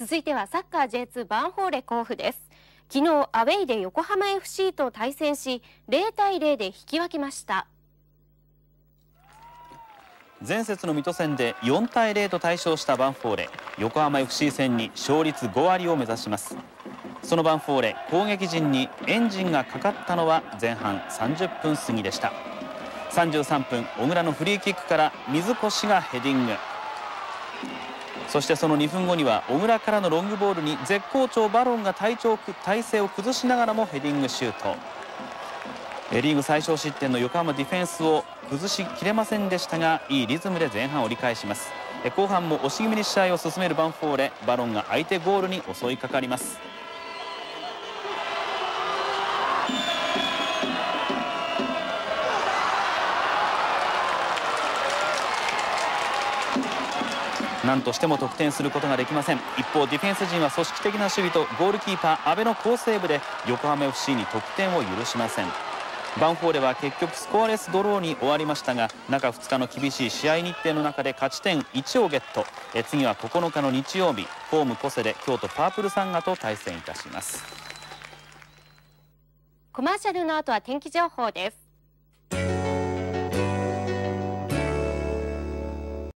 続いてはサッカー J2 バンフォーレ甲府です。昨日アウェイで横浜 FC と対戦し0対0で引き分けました。前節の水戸戦で4対0と大勝したバンフォーレ。横浜 FC 戦に勝率5割を目指します。そのバンフォーレ攻撃陣にエンジンがかかったのは前半30分過ぎでした。33分小倉のフリーキックから水越がヘディング。そしてその2分後には小倉からのロングボールに絶好調バロンが体調体勢を崩しながらもヘディングシュート。リーグ最小失点の横浜ディフェンスを崩しきれませんでしたがいいリズムで前半折り返します。後半も押し気味に試合を進めるバンフォーレバロンが相手ゴールに襲いかかります。何としても得点することができません。一方ディフェンス陣は組織的な守備とゴールキーパー阿部の好セーブで横浜 FC に得点を許しません。バンフォーレは結局スコアレスドローに終わりましたが中2日の厳しい試合日程の中で勝ち点1をゲット。え次は9日の日曜日ホームコセで京都パープルサンガと対戦いたします。コマーシャルの後は天気情報です。